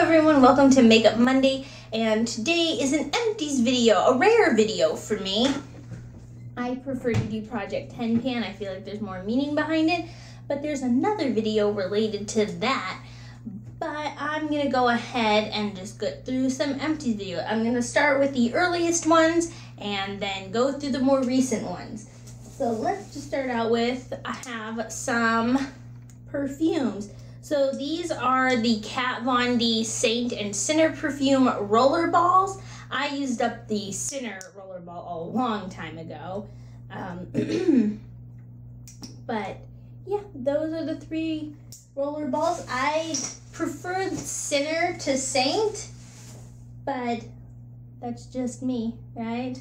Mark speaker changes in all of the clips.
Speaker 1: everyone, welcome to Makeup Monday, and today is an empties video, a rare video for me. I prefer to do Project 10 Pan, I feel like there's more meaning behind it, but there's another video related to that. But I'm gonna go ahead and just go through some empties video. I'm gonna start with the earliest ones and then go through the more recent ones. So let's just start out with, I have some perfumes. So these are the Kat Von D Saint and Sinner perfume roller balls. I used up the Sinner roller ball a long time ago. Um, but yeah, those are the three roller balls. I prefer Sinner to Saint, but that's just me, right?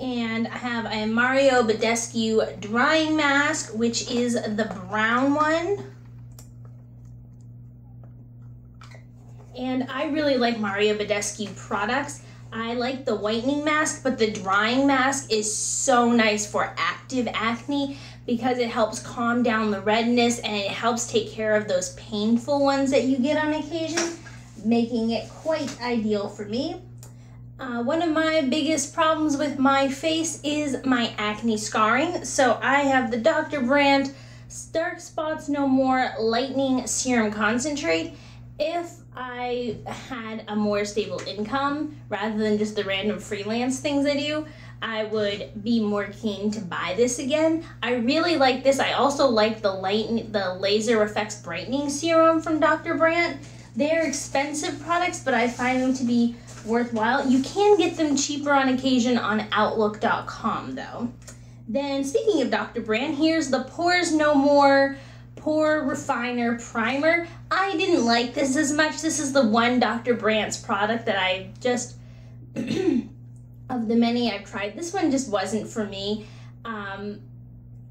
Speaker 1: And I have a Mario Badescu drying mask, which is the brown one. And I really like Mario Badescu products. I like the whitening mask, but the drying mask is so nice for active acne because it helps calm down the redness and it helps take care of those painful ones that you get on occasion, making it quite ideal for me. Uh, one of my biggest problems with my face is my acne scarring. So I have the Dr. Brandt Dark Spots No More Lightening Serum Concentrate. If I had a more stable income rather than just the random freelance things I do, I would be more keen to buy this again. I really like this. I also like the light, the Laser Effects Brightening Serum from Dr. Brandt. They're expensive products, but I find them to be worthwhile. You can get them cheaper on occasion on HauteLook.com though. Then speaking of Dr. Brandt, here's the Pores No More Pore Refiner Primer. I didn't like this as much. This is the one Dr. Brandt's product that I just, of the many I've tried, this one just wasn't for me. Um,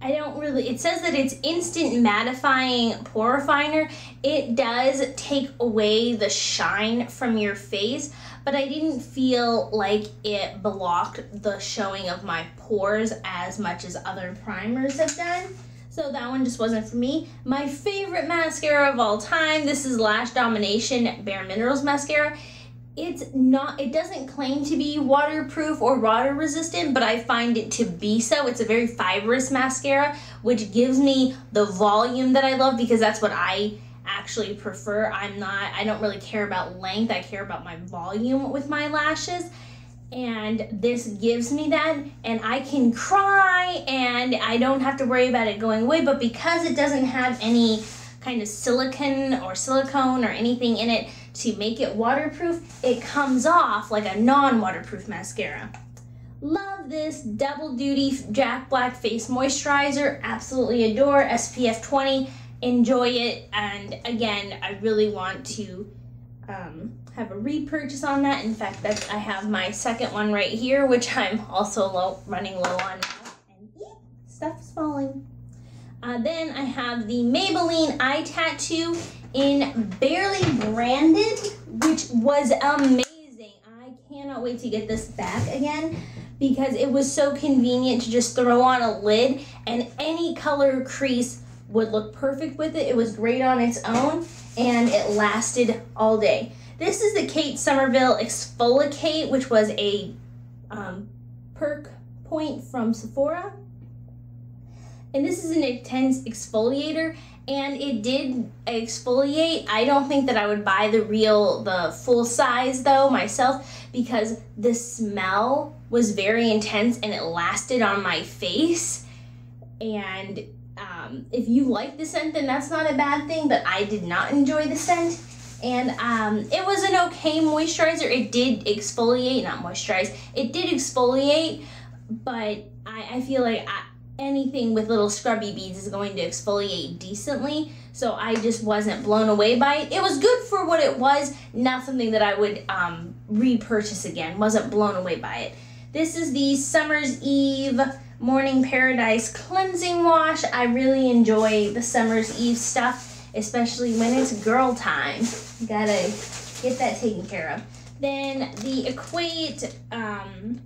Speaker 1: I don't really, it says that it's instant mattifying pore refiner. It does take away the shine from your face, but I didn't feel like it blocked the showing of my pores as much as other primers have done so that one just wasn't for me. My favorite mascara of all time, this is Lash Domination Bare Minerals Mascara. It's not, it doesn't claim to be waterproof or water resistant, but I find it to be so. It's a very fibrous mascara, which gives me the volume that I love because that's what I actually prefer. I'm not, I don't really care about length. I care about my volume with my lashes and this gives me that and I can cry and I don't have to worry about it going away. But because it doesn't have any kind of silicone or silicone or anything in it to make it waterproof it comes off like a non-waterproof mascara. Love this double duty Jack Black face moisturizer. Absolutely adore SPF 20 enjoy it. And again I really want to um, have a repurchase on that. In fact, that I have my second one right here, which I'm also low, running low on. And eep, stuff is falling. Uh, then I have the Maybelline eye tattoo in Barely Branded, which was amazing. I cannot wait to get this back again because it was so convenient to just throw on a lid and any color crease would look perfect with it. It was great on its own and it lasted all day. This is the Kate Somerville Exfoliate, which was a um, perk point from Sephora. And this is an intense exfoliator and it did exfoliate. I don't think that I would buy the real, the full size though myself because the smell was very intense and it lasted on my face. And um, if you like the scent, then that's not a bad thing, but I did not enjoy the scent and um, it was an okay moisturizer. It did exfoliate, not moisturize. It did exfoliate, but I, I feel like I, anything with little scrubby beads is going to exfoliate decently. So I just wasn't blown away by it. It was good for what it was, not something that I would um, repurchase again. Wasn't blown away by it. This is the Summer's Eve Morning Paradise Cleansing Wash. I really enjoy the Summer's Eve stuff especially when it's girl time. Gotta get that taken care of. Then the Equate um,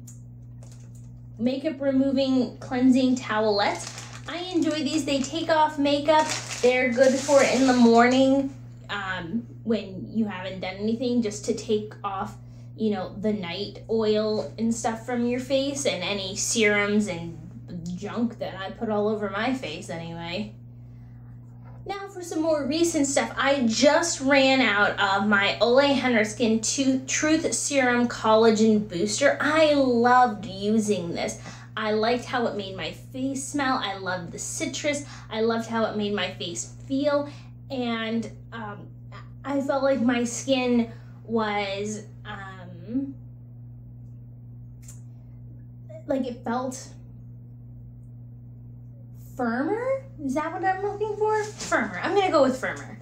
Speaker 1: makeup removing cleansing towelettes. I enjoy these. They take off makeup. They're good for in the morning. um, when you haven't done anything just to take off you know the night oil and stuff from your face and any serums and junk that I put all over my face anyway. Now for some more recent stuff. I just ran out of my Ole Henriksen Truth Serum Collagen Booster. I loved using this. I liked how it made my face smell. I loved the citrus. I loved how it made my face feel. And um, I felt like my skin was um, like it felt firmer. Is that what I'm looking for? Firmer. I'm gonna go with firmer.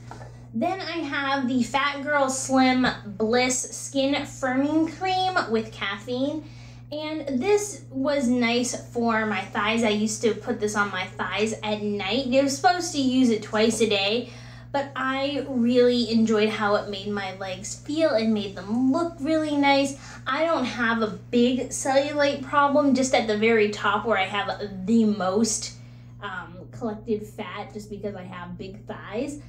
Speaker 1: Then I have the Fat Girl Slim Bliss Skin Firming Cream with caffeine. And this was nice for my thighs. I used to put this on my thighs at night. Were supposed to use it twice a day, but I really enjoyed how it made my legs feel. It made them look really nice. I don't have a big cellulite problem, just at the very top where I have the most um, collected fat just because I have big thighs.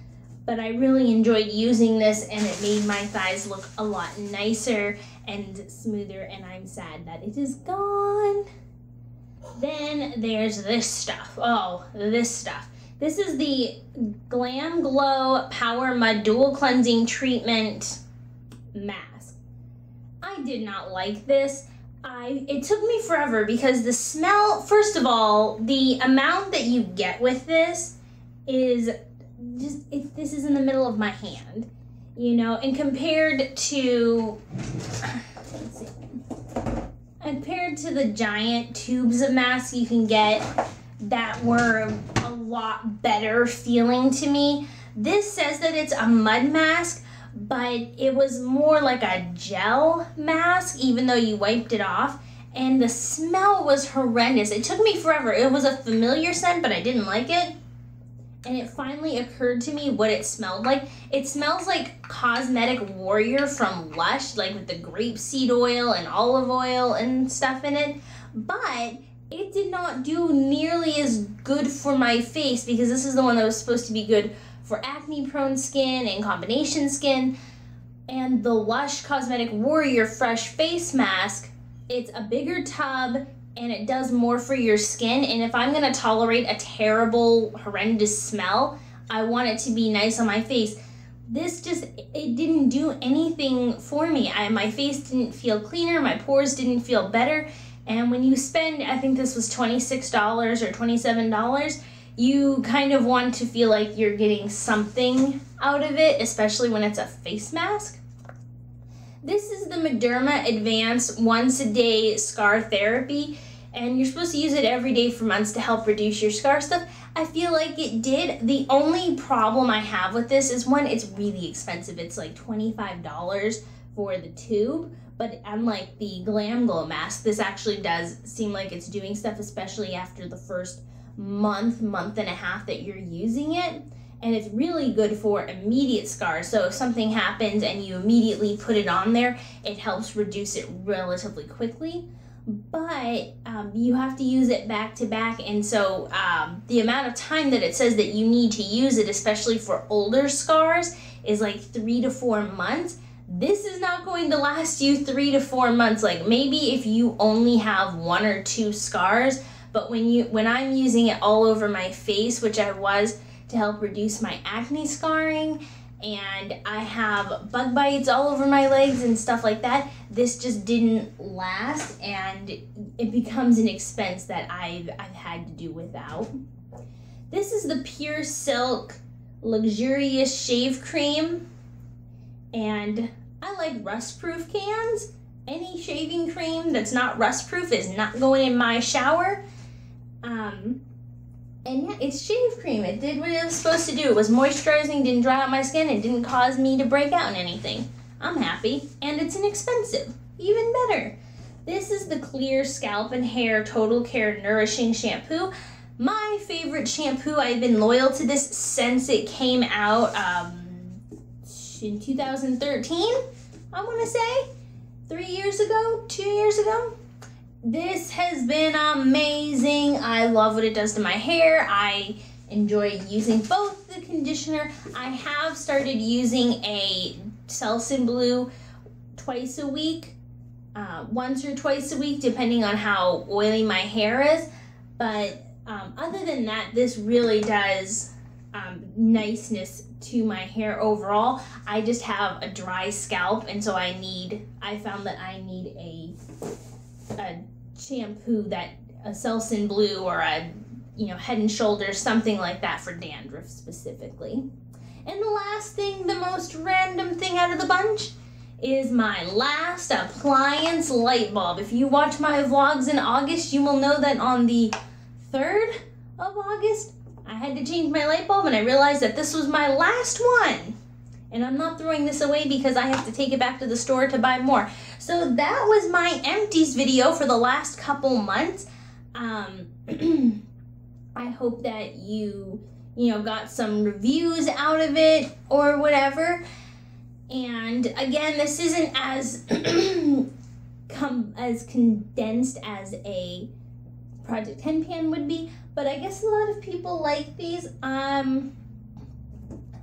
Speaker 1: But I really enjoyed using this and it made my thighs look a lot nicer and smoother and I'm sad that it is gone. Then there's this stuff. Oh, this stuff. This is the Glam Glow Power Mud Dual Cleansing Treatment Mask. I did not like this. I it took me forever because the smell, first of all, the amount that you get with this is just it, this is in the middle of my hand, you know, and compared to compared to the giant tubes of masks you can get that were a lot better feeling to me. This says that it's a mud mask, but it was more like a gel mask, even though you wiped it off. And the smell was horrendous. It took me forever. It was a familiar scent, but I didn't like it. And it finally occurred to me what it smelled like. It smells like Cosmetic Warrior from Lush, like with the grapeseed oil and olive oil and stuff in it. But it did not do nearly as good for my face because this is the one that was supposed to be good for acne prone skin and combination skin. And the Lush Cosmetic Warrior Fresh Face Mask, it's a bigger tub and it does more for your skin. And if I'm gonna tolerate a terrible, horrendous smell, I want it to be nice on my face. This just, it didn't do anything for me. I, my face didn't feel cleaner, my pores didn't feel better. And when you spend, I think this was $26 or $27, you kind of want to feel like you're getting something out of it, especially when it's a face mask. This is the Mederma Advanced Once a Day Scar Therapy, and you're supposed to use it every day for months to help reduce your scar stuff. I feel like it did. The only problem I have with this is one, it's really expensive. It's like $25 for the tube, but unlike the Glam Glow mask, this actually does seem like it's doing stuff, especially after the first month, month and a half that you're using it. And it's really good for immediate scars. So if something happens and you immediately put it on there, it helps reduce it relatively quickly. But um, you have to use it back to back. And so um, the amount of time that it says that you need to use it, especially for older scars, is like three to four months this is not going to last you three to four months. Like maybe if you only have one or two scars, but when you when I'm using it all over my face, which I was to help reduce my acne scarring, and I have bug bites all over my legs and stuff like that, this just didn't last and it becomes an expense that I've I've had to do without. This is the Pure Silk Luxurious Shave Cream. And I like rust proof cans. Any shaving cream that's not rust proof is not going in my shower. Um, and yeah, it's shave cream. It did what it was supposed to do. It was moisturizing, didn't dry out my skin, and didn't cause me to break out in anything. I'm happy, and it's inexpensive. Even better. This is the Clear Scalp and Hair Total Care Nourishing Shampoo. My favorite shampoo. I've been loyal to this since it came out um, in 2013, I want to say. Three years ago, two years ago. This has been amazing. I love what it does to my hair. I enjoy using both the conditioner. I have started using a Selsun Blue twice a week, uh, once or twice a week, depending on how oily my hair is. But um, other than that, this really does um, niceness to my hair overall. I just have a dry scalp, and so I need. I found that I need a a shampoo that a Selsun Blue or a you know Head and Shoulders something like that for dandruff specifically. And the last thing, the most random thing out of the bunch, is my last appliance light bulb. If you watch my vlogs in August, you will know that on the 3rd of August, I had to change my light bulb and I realized that this was my last one. And I'm not throwing this away because I have to take it back to the store to buy more. So that was my empties video for the last couple months. Um, I hope that you, you know, got some reviews out of it or whatever. And again, this isn't as come as condensed as a Project 10 pan would be, but I guess a lot of people like these. Um,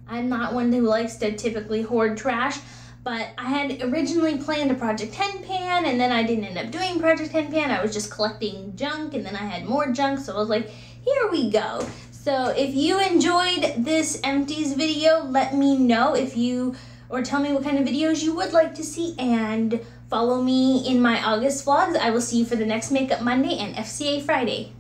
Speaker 1: I'm not one who likes to typically hoard trash, but I had originally planned a Project 10 pan, and then I didn't end up doing Project 10 pan. I was just collecting junk, and then I had more junk, so I was like, here we go. So if you enjoyed this empties video, let me know if you, or tell me what kind of videos you would like to see, and follow me in my August vlogs. I will see you for the next Makeup Monday and FCA Friday.